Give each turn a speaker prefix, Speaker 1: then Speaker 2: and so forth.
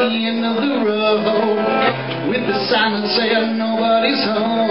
Speaker 1: The end of the road with the sign that said nobody's home.